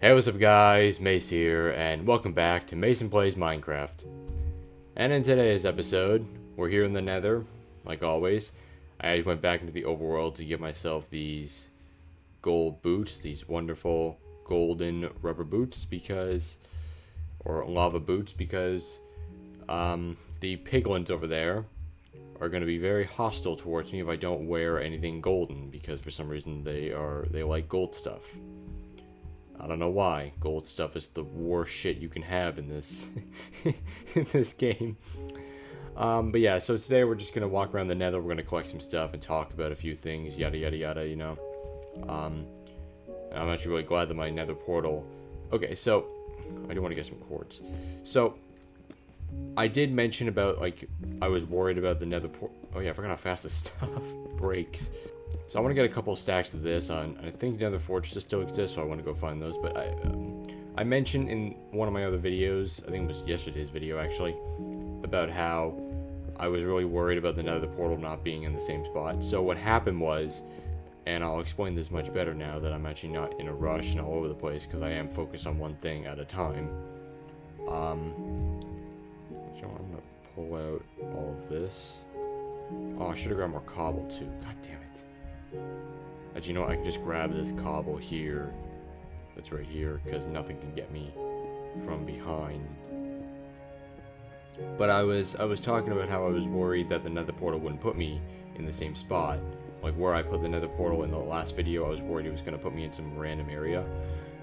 Hey, what's up guys? Mase here, and welcome back to Mason Plays Minecraft. And in today's episode, we're here in the nether, like always. I went back into the overworld to get myself these gold boots, these wonderful golden rubber boots, because, or lava boots, because um, the piglins over there are going to be very hostile towards me if I don't wear anything golden, because for some reason they are, they like gold stuff. I don't know why. Gold stuff is the worst shit you can have in this in this game. Um, but yeah, so today we're just gonna walk around the nether, we're gonna collect some stuff and talk about a few things, yada yada yada, you know. Um, I'm actually really glad that my nether portal... Okay, so, I do want to get some quartz. So, I did mention about, like, I was worried about the nether portal... Oh yeah, I forgot how fast this stuff breaks. So I want to get a couple stacks of this on. I think the Fortress still exists, so I want to go find those. But I, um, I mentioned in one of my other videos, I think it was yesterday's video actually, about how I was really worried about the nether portal not being in the same spot. So what happened was, and I'll explain this much better now that I'm actually not in a rush and all over the place because I am focused on one thing at a time. Um, so I'm gonna pull out all of this. Oh, I should have grabbed more cobble too. God damn it. As you know, I can just grab this cobble here. That's right here, because nothing can get me from behind. But I was I was talking about how I was worried that the nether portal wouldn't put me in the same spot. Like where I put the nether portal in the last video, I was worried it was going to put me in some random area.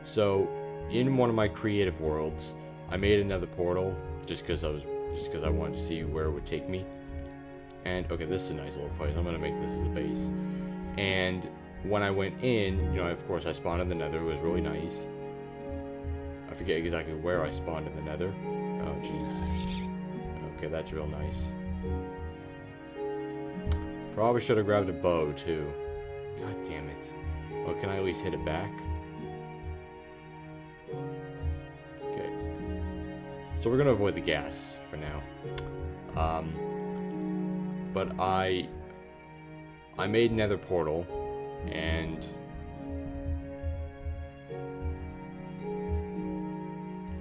So, in one of my creative worlds, I made another portal just because I was just because I wanted to see where it would take me. And okay, this is a nice little place. I'm gonna make this as a base. And when I went in, you know, of course, I spawned in the nether. It was really nice. I forget exactly where I spawned in the nether. Oh, jeez. Okay, that's real nice. Probably should have grabbed a bow, too. God damn it. Well, can I at least hit it back? Okay. So we're going to avoid the ghast for now. Um, but I I made another portal, and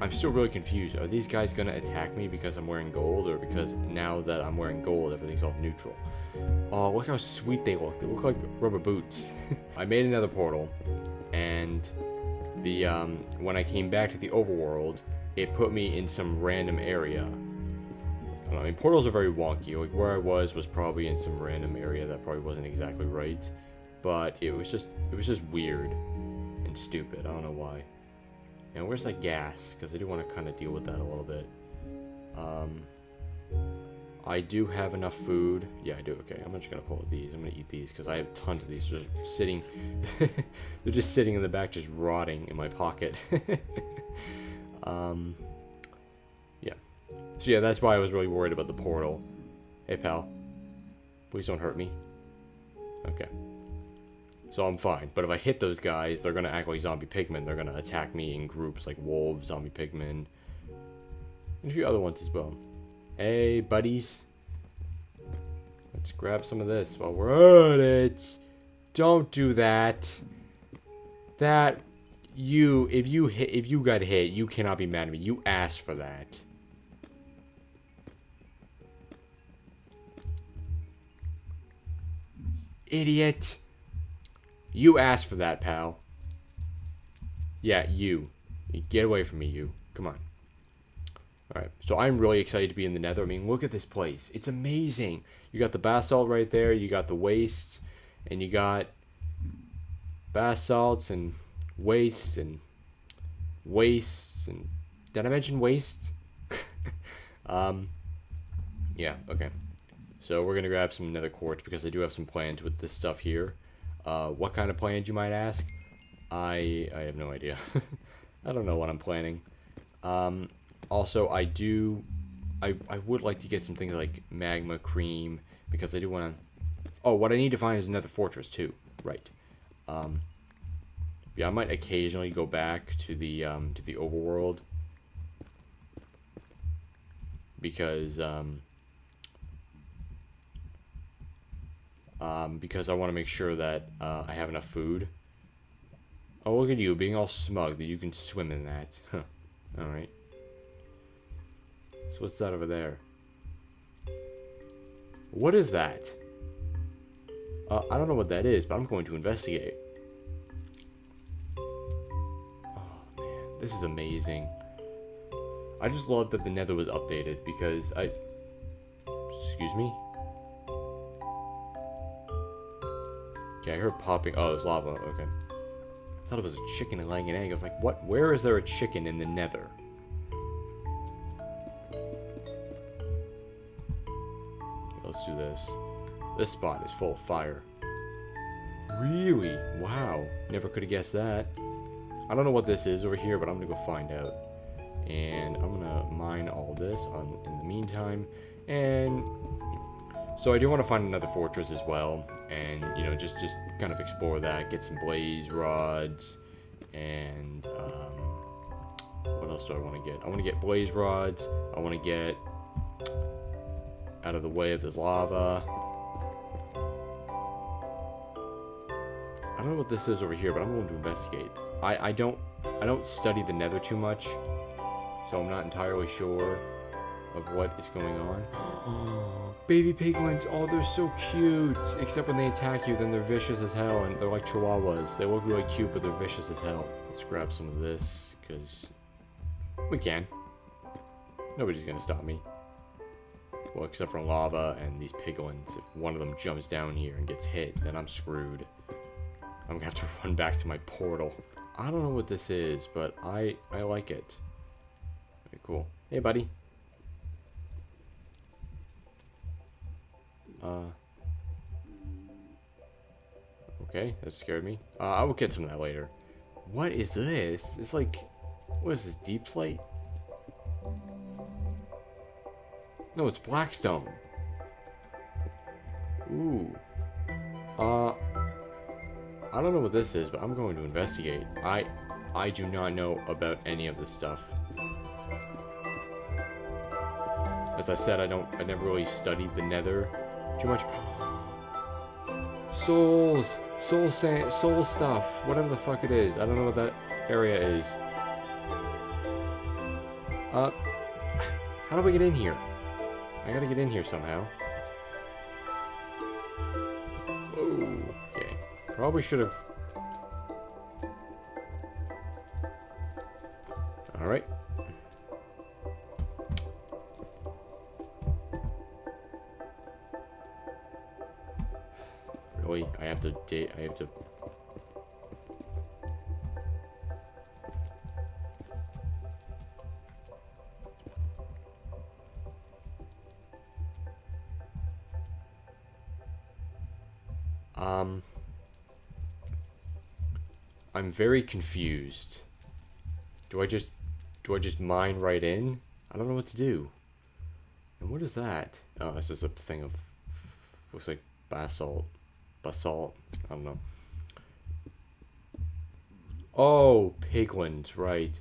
I'm still really confused. Are these guys gonna attack me because I'm wearing gold, or because now that I'm wearing gold, everything's all neutral? Oh, look how sweet they look. They look like rubber boots. I made another portal, and the um, when I came back to the overworld, it put me in some random area I mean, portals are very wonky. Like, where I was was probably in some random area that probably wasn't exactly right. But it was just, it was just weird and stupid. I don't know why. And where's the ghast? Because I do want to kind of deal with that a little bit. Um, I do have enough food. Yeah, I do. Okay, I'm just going to pull these. I'm to eat these because I have tons of these just sitting. they're just sitting in the back, just rotting in my pocket. um, so yeah, that's why I was really worried about the portal. Hey, pal. Please don't hurt me. Okay. So I'm fine. But if I hit those guys, they're going to act like zombie pigmen. They're going to attack me in groups like wolves, zombie pigmen, and a few other ones as well. Hey, buddies. Let's grab some of this while we're at it. Don't do that. That you if you hit if you got hit, you cannot be mad at me. You asked for that. Idiot. You asked for that, pal. Yeah, you. Get away from me, you. Come on. Alright, so I'm really excited to be in the nether. I mean, look at this place. It's amazing. You got the basalt right there. You got the wastes. And you got basalts and wastes and wastes. And did I mention waste? um, yeah, okay. So we're going to grab some nether quartz because I do have some plans with this stuff here. Uh, what kind of plans, you might ask? I, I have no idea. I don't know what I'm planning. Um, also, I do... I, I would like to get some things like magma cream because I do want to... Oh, what I need to find is another fortress too. Right. Um, yeah, I might occasionally go back to the um, to the overworld because um, um, because I want to make sure that uh, I have enough food. Oh, look at you, being all smug that you can swim in that. Huh. Alright. So what's that over there? What is that? Uh, I don't know what that is, but I'm going to investigate. Oh, man. This is amazing. I just love that the nether was updated because I... Excuse me? Okay, I heard popping. Oh, it's lava. Okay. I thought it was a chicken laying an egg. I was like, what? Where is there a chicken in the nether? Okay, let's do this. This spot is full of fire. Really? Wow. Never could have guessed that. I don't know what this is over here, but I'm going to go find out. And I'm going to mine all this on, in the meantime. And so I do want to find another fortress as well, and you know just just kind of explore that, get some blaze rods, and um, what else do I want to get? I want to get blaze rods. I want to get out of the way of this lava. I don't know what this is over here, but I'm going to investigate. I I don't I don't study the Nether too much, so I'm not entirely sure of what is going on. Baby piglins, oh, they're so cute. Except when they attack you, then they're vicious as hell, and they're like chihuahuas. They look really cute, but they're vicious as hell. Let's grab some of this, because we can. Nobody's gonna stop me. Well, except for lava and these piglins. If one of them jumps down here and gets hit, then I'm screwed. I'm gonna have to run back to my portal. I don't know what this is, but I I like it. Cool. Hey, buddy. Uh, okay, that scared me. Uh, I will get some of that later. What is this? It's like, what is this, deepslate? No, it's blackstone. Ooh. Uh, I don't know what this is, but I'm going to investigate. I, I do not know about any of this stuff. As I said, I don't, I never really studied the nether too much. Souls! Soul sand, soul stuff. Whatever the fuck it is. I don't know what that area is. Uh, how do we get in here? I gotta get in here somehow. Oh, okay. Probably should have... to. Um. I'm very confused. Do I just do I just mine right in? I don't know what to do. And what is that? Oh, this is a thing of looks like basalt basalt. I don't know. Oh, piglins, right.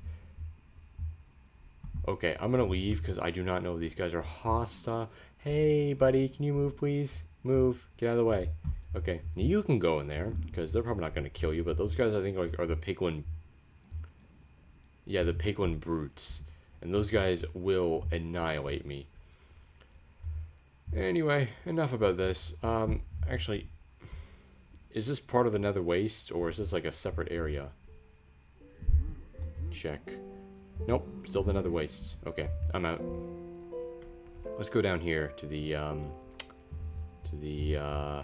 Okay, I'm gonna leave because I do not know these guys are hostile. Hey, buddy, can you move, please? Move. Get out of the way. Okay, you can go in there because they're probably not gonna kill you. But those guys, I think, are, are the piglin. Yeah, the piglin brutes, and those guys will annihilate me. Anyway, enough about this. Um, actually, is this part of the nether waste, or is this like a separate area? Check. Nope, still the nether waste. Okay, I'm out. Let's go down here to the, um, to the, uh,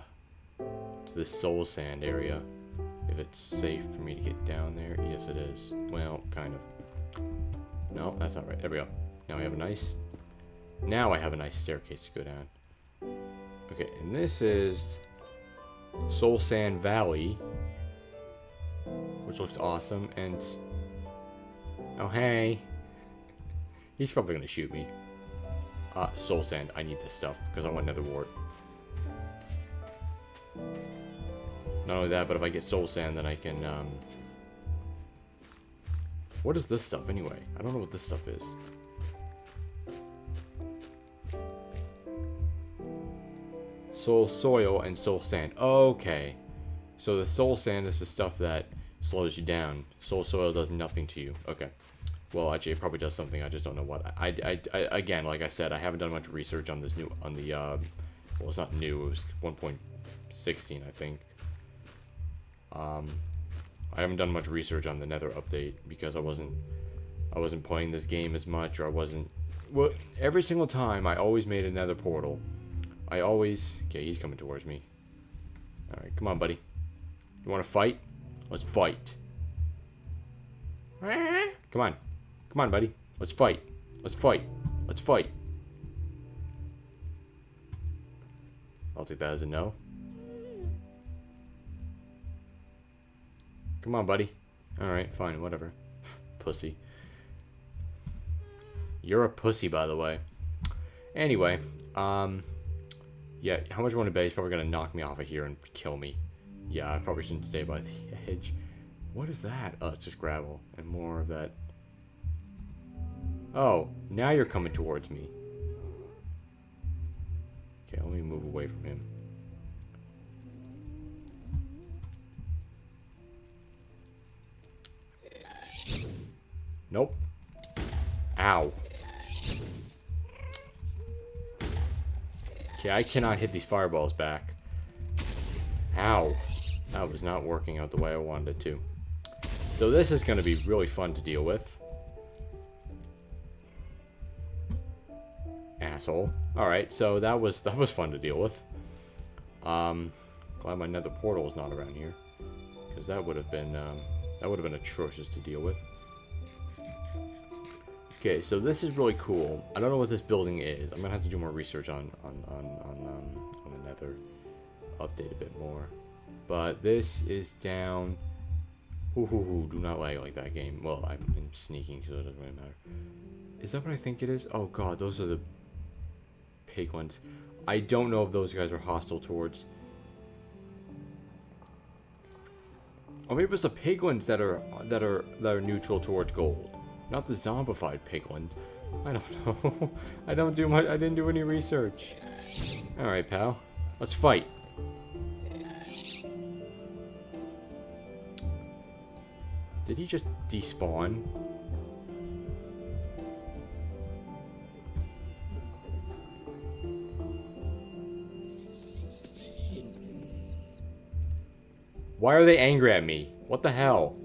to the soul sand area. If it's safe for me to get down there. Yes, it is. Well, kind of. No, that's not right. There we go. Now we have a nice, now I have a nice staircase to go down. Okay, and this is Soul Sand Valley, which looks awesome, and oh hey, he's probably gonna shoot me. Uh, Soul Sand, I need this stuff because I want Nether Wart. Not only that, but if I get Soul Sand, then I can. Um... What is this stuff anyway? I don't know what this stuff is. Soul soil and soul sand. Okay. So the soul sand is the stuff that slows you down. Soul soil does nothing to you. Okay. Well, actually, it probably does something. I just don't know what. I, I, I, again, like I said, I haven't done much research on this new, on the, um, well, it's not new. It was 1.16, I think. Um, I haven't done much research on the Nether update because I wasn't, I wasn't playing this game as much, or I wasn't. Well, every single time I always made a Nether portal. I always. Okay, he's coming towards me. All right, come on, buddy. You want to fight? Let's fight. Come on. Come on, buddy. Let's fight. Let's fight. Let's fight. I'll take that as a no. Come on, buddy. Alright, fine, whatever. pussy. You're a pussy, by the way. Anyway, um... Yeah, how much you want to bet he's probably going to knock me off of here and kill me. Yeah, I probably shouldn't stay by the edge. What is that? Oh, it's just gravel. And more of that Oh, now you're coming towards me. Okay, let me move away from him. Nope. Ow. Okay, I cannot hit these fireballs back. Ow. That was not working out the way I wanted it to. So this is going to be really fun to deal with. asshole. Alright, so that was that was fun to deal with. Um, glad my nether portal is not around here. Because that would have been, um, that would have been atrocious to deal with. Okay, so this is really cool. I don't know what this building is. I'm gonna have to do more research on on on on, um, on the Nether. Update a bit more. But this is down. Ooh, ooh, ooh, do not lag like that game. Well, I'm sneaking, so it doesn't really matter. Is that what I think it is? Oh god, those are the pig ones. I don't know if those guys are hostile towards. Or maybe it's the piglins that are that are that are neutral towards gold, not the zombified piglins. I don't know. I don't do my. I didn't do any research. All right, pal. Let's fight. Did he just despawn? Why are they angry at me? What the hell?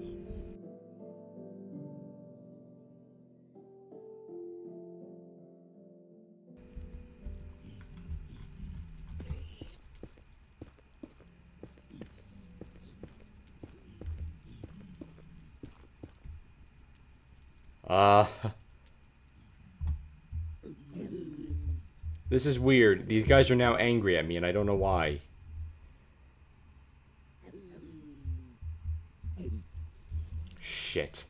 Uh... This is weird. These guys are now angry at me and I don't know why. Shit.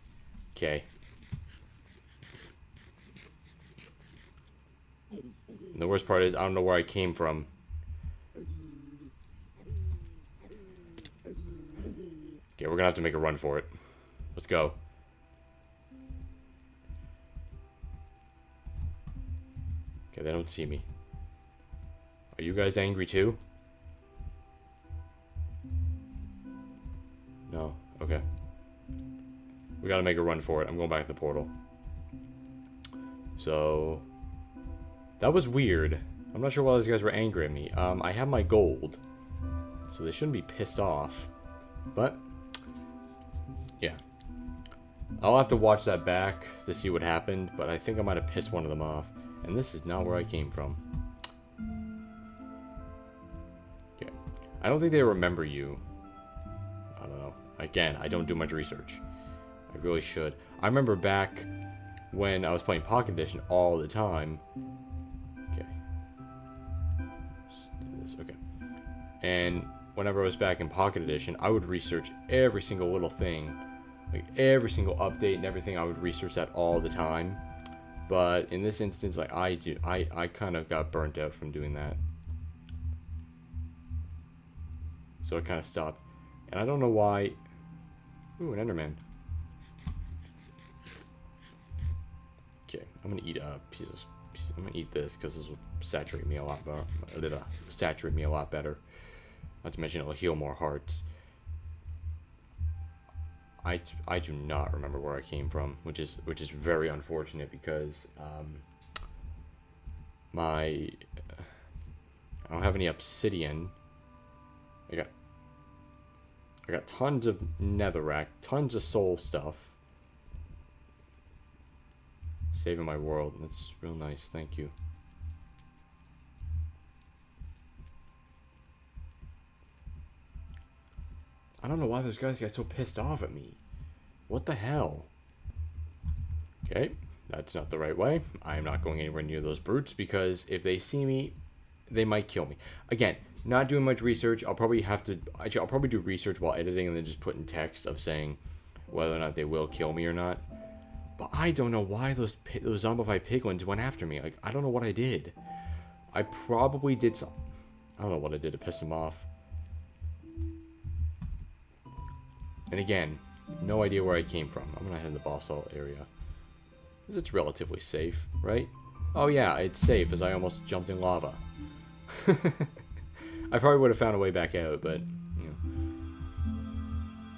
Okay. the worst part is I don't know where I came from. Okay, we're gonna have to make a run for it. Let's go. Okay, they don't see me. Are you guys angry too? No. Okay. We gotta make a run for it. I'm going back to the portal. So... That was weird. I'm not sure why those guys were angry at me. Um, I have my gold. So they shouldn't be pissed off. But... Yeah. I'll have to watch that back to see what happened, but I think I might have pissed one of them off. And this is not where I came from. Okay. I don't think they remember you. I don't know. Again, I don't do much research. I really should. I remember back when I was playing Pocket Edition all the time. Okay. Let's do this. Okay. And whenever I was back in Pocket Edition, I would research every single little thing. Like every single update and everything, I would research that all the time. But in this instance, like I do, I, I kind of got burnt out from doing that. So I kind of stopped. And I don't know why... Ooh, an Enderman. Okay, I'm gonna eat a piece of. I'm gonna eat this because this will saturate me a lot better. Saturate me a lot better. Not to mention it'll heal more hearts. I, I do not remember where I came from, which is which is very unfortunate because um, my I don't have any obsidian. I got I got tons of netherrack, tons of soul stuff. Saving my world. That's real nice. Thank you. I don't know why those guys got so pissed off at me. What the hell? Okay, that's not the right way. I am not going anywhere near those brutes because if they see me, they might kill me. Again, not doing much research. I'll probably have to. actually, I'll probably do research while editing and then just put in text of saying whether or not they will kill me or not. But I don't know why those those zombified piglins went after me. Like I don't know what I did. I probably did some. I don't know what I did to piss them off. And again, no idea where I came from. I'm gonna head in the basalt area. It's relatively safe, right? Oh yeah, it's safe as I almost jumped in lava. I probably would have found a way back out, but you know.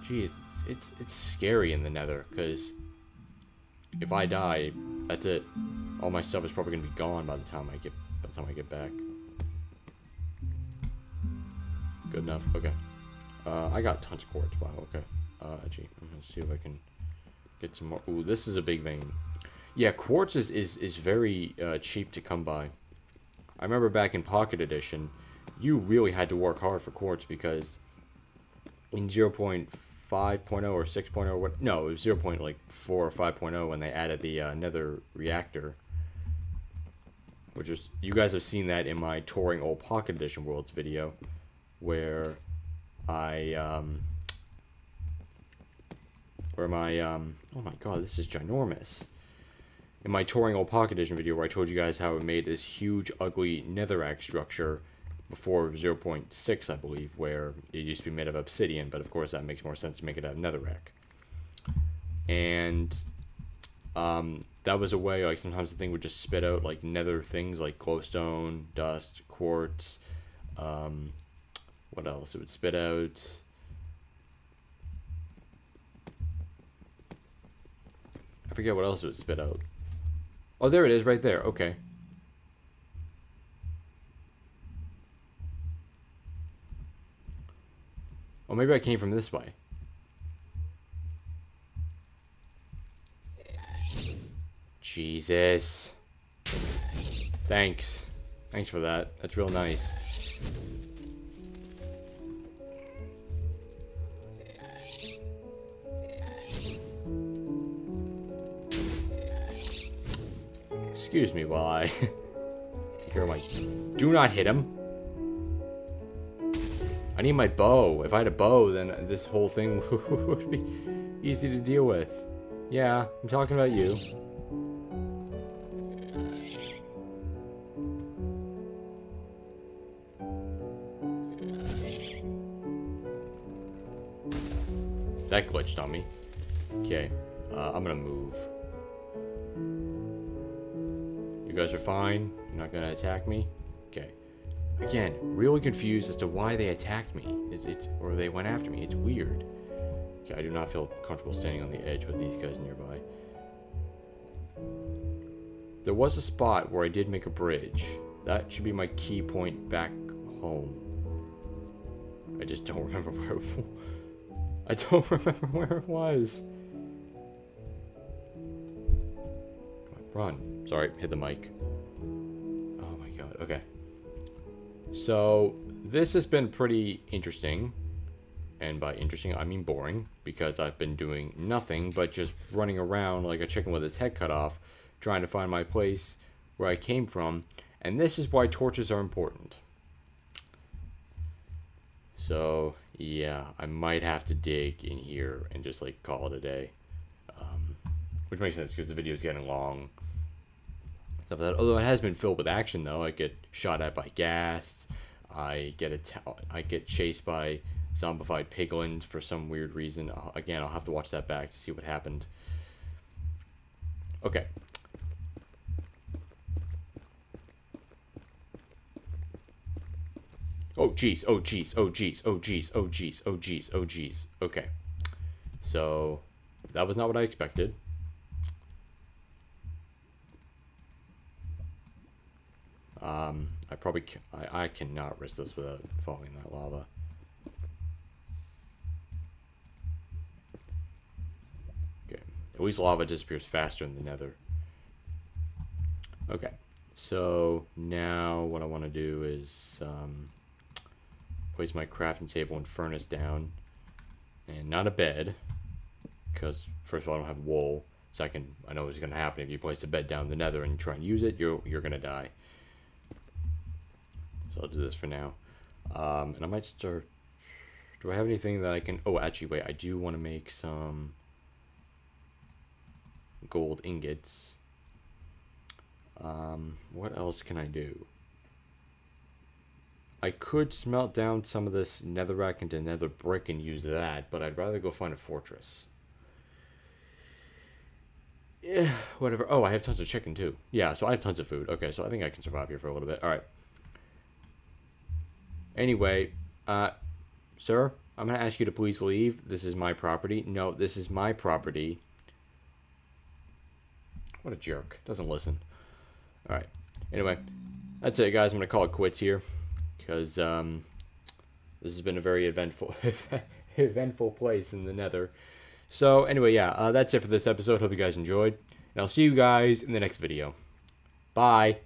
Geez, it's, it's it's scary in the Nether because if I die, that's it. All my stuff is probably gonna be gone by the time I get by the time I get back. Good enough. Okay. Uh, I got tons of quartz. Wow. Okay. Uh, actually, I'm gonna see if I can get some more. Ooh, this is a big vein. Yeah, quartz is is, is very uh, cheap to come by. I remember back in Pocket Edition, you really had to work hard for quartz because in 0.5.0 or 6.0, what? No, it was 0. like 4 or 5.0 when they added the uh, Nether reactor. Which is, you guys have seen that in my touring old Pocket Edition Worlds video, where I um, where my, um, oh my god, this is ginormous. In my touring old Pocket Edition video where I told you guys how it made this huge, ugly netherrack structure before 0.6, I believe, where it used to be made of obsidian, but of course that makes more sense to make it out of netherrack. And, um, that was a way, like, sometimes the thing would just spit out, like, nether things, like glowstone, dust, quartz, um, what else? It would spit out I forget what else it would spit out. Oh, there it is, right there. Okay. Oh, maybe I came from this way. Jesus. Thanks. Thanks for that. That's real nice. Excuse me while I cure my... Do not hit him. I need my bow. If I had a bow, then this whole thing would be easy to deal with. Yeah, I'm talking about you. That glitched on me. Okay, uh, I'm gonna move. You guys are fine? You're not gonna attack me? Okay. Again, really confused as to why they attacked me. It's, it's or they went after me. It's weird. Okay, I do not feel comfortable standing on the edge with these guys nearby. There was a spot where I did make a bridge. That should be my key point back home. I just don't remember where I don't remember where it was. Run. Sorry, hit the mic. Oh my god, okay. So, this has been pretty interesting. And by interesting, I mean boring, because I've been doing nothing but just running around like a chicken with its head cut off, trying to find my place where I came from. And this is why torches are important. So, yeah, I might have to dig in here and just like call it a day. Um, which makes sense because the video is getting long stuff like that. Although it has been filled with action, though, I get shot at by ghast. I get a I get chased by zombified piglins for some weird reason. Again, I'll have to watch that back to see what happened. Okay. Oh jeez, oh jeez, oh jeez, oh jeez, oh jeez, oh jeez, oh jeez. Okay. So, that was not what I expected. Um, I probably I, I cannot risk this without falling in that lava. Okay, at least lava disappears faster in the nether. Okay, so now what I want to do is um, place my crafting table and furnace down, and not a bed, because first of all I don't have wool. Second, I know what's going to happen if you place a bed down the nether and try and use it, you're you're going to die. So I'll do this for now. Um, and I might start... Do I have anything that I can... Oh, actually, wait. I do want to make some gold ingots. Um, what else can I do? I could smelt down some of this netherrack into nether brick and use that, but I'd rather go find a fortress. Yeah, whatever. Oh, I have tons of chicken too. Yeah, so I have tons of food. Okay, so I think I can survive here for a little bit. All right. Anyway, uh, sir, I'm going to ask you to please leave. This is my property. No, this is my property. What a jerk. Doesn't listen. Alright. Anyway, that's it, guys. I'm going to call it quits here. Because, um, this has been a very eventful, eventful place in the nether. So, anyway, yeah, uh, that's it for this episode. Hope you guys enjoyed. And I'll see you guys in the next video. Bye.